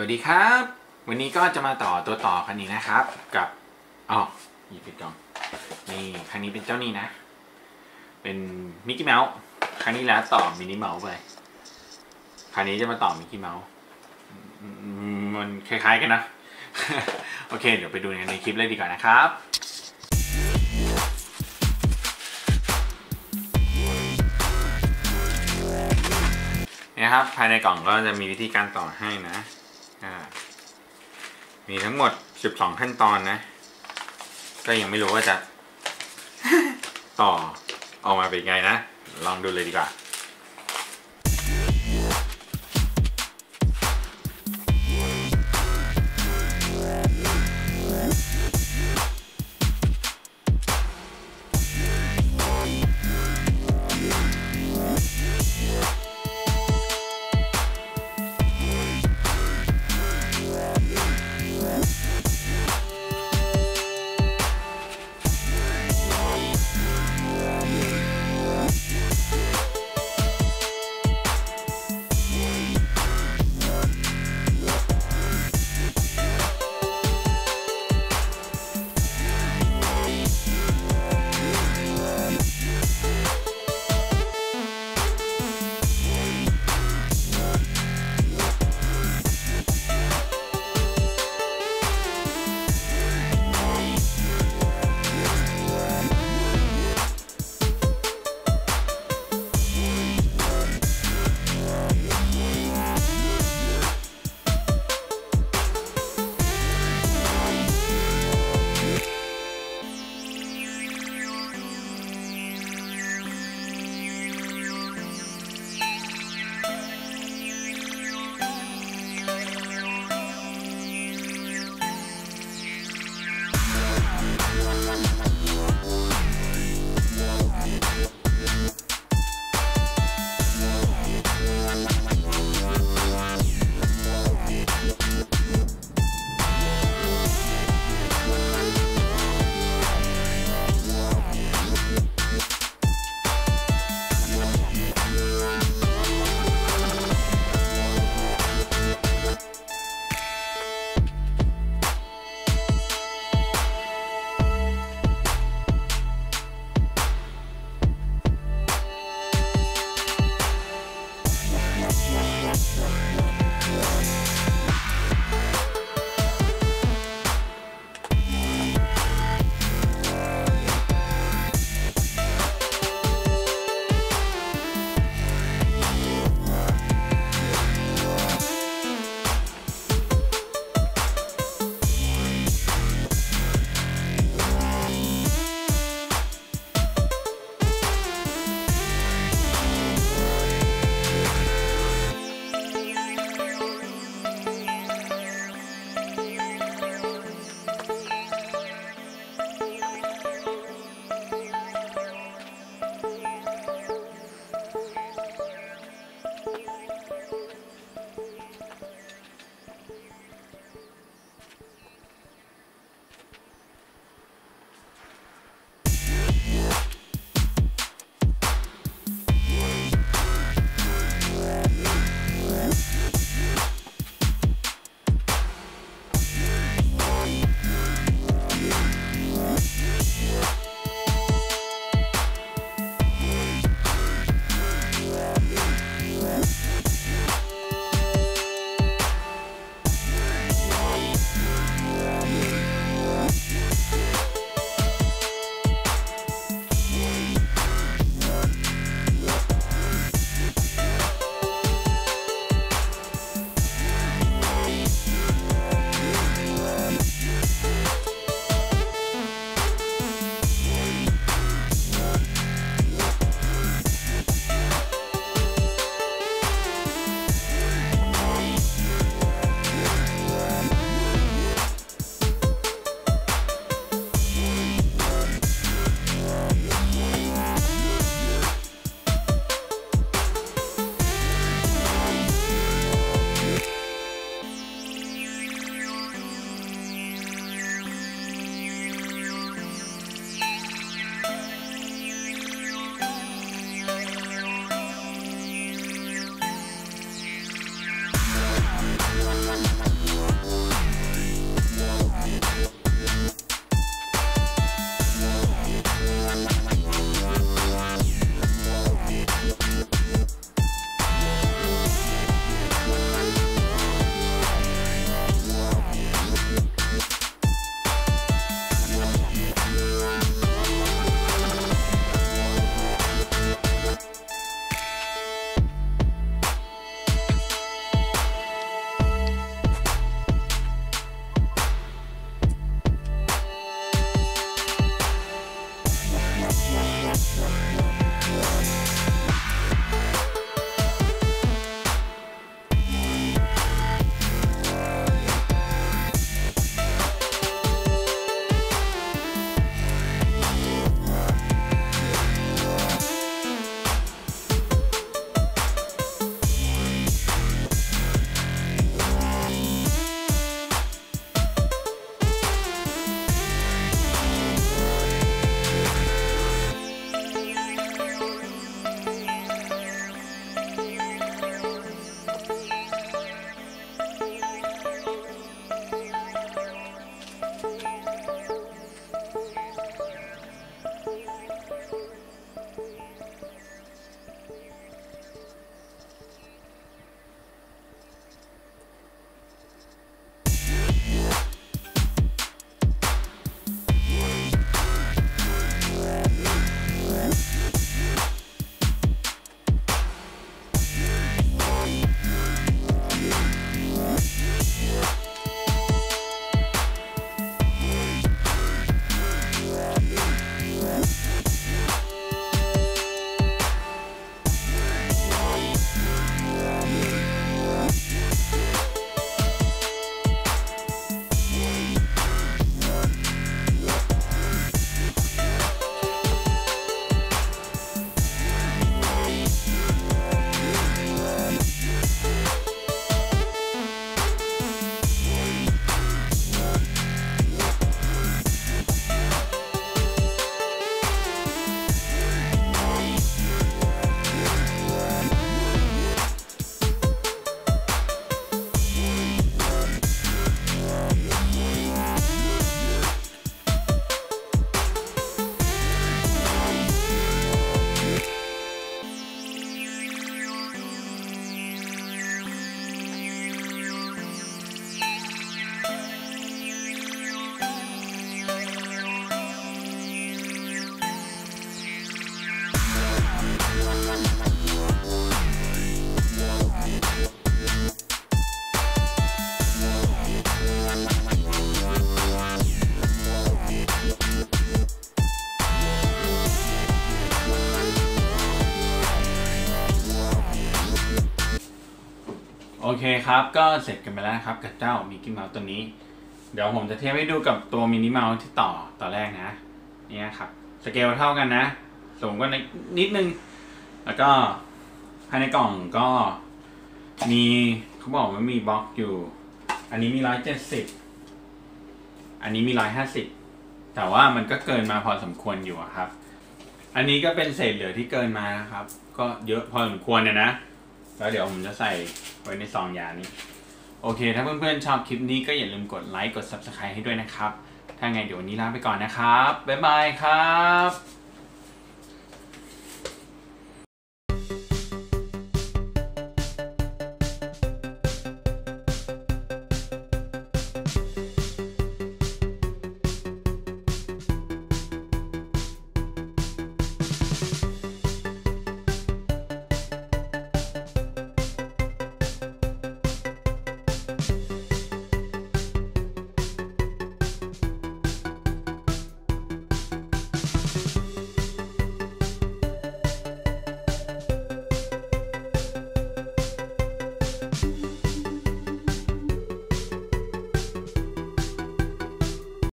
สวัสดีครับ วันนี้ก็จะมาต่อตัวต่อคันนี้นะครับ กับอ๋อหยิบปิดกล่องนี่คันนี้เป็นเจ้านี่นะ เป็นมิกกี้เมาส์ครั้งนี้แล้วต่อมินิเมาส์ไปคราวนี้จะมาต่อมิกกี้เมาส์มันคล้ายๆกันนะ โอเค เดี๋ยวไปดูในคลิปเลยดีกว่านะครับนี่นะครับภายในกล่องก็จะมีวิธีการต่อให้นะ มีทั้งหมด12ขั้นตอนนะ ก็ยังไม่รู้ว่าจะ ต่อออกมาเป็นไงนะ ลองดูเลยดีกว่า โอเคครับ ก็เสร็จกันไปแล้วนะครับ กับเจ้ามิกกี้เมาส์ตัวนี้ เดี๋ยวผมจะเทียบให้ดูกับตัวมินนี่เมาส์ที่ต่อต่อแรกนะเนี่ยครับสเกลเท่ากันนะ สูงกว่านิดนิดนึง แล้วก็ภายในกล่องก็มีเขาบอกว่ามีบล็อกอยู่ อันนี้มีร้อยเจ็ดสิบอันนี้มีร้อยห้าสิบแต่ว่ามันก็เกินมาพอสมควรอยู่ครับ อันนี้ก็เป็นเศษเหลือที่เกินมานะครับ ก็เยอะพอสมควรเนี่ยนะ แล้วเดี๋ยวผมจะใส่ไว้ในซองยานี้ โอเค ถ้าเพื่อนๆชอบคลิปนี้ก็อย่าลืมกดไลค์กด Subscribe ให้ด้วยนะครับ ถ้าไงเดี๋ยววันนี้ลาไปก่อนนะครับ บ๊ายบายครับ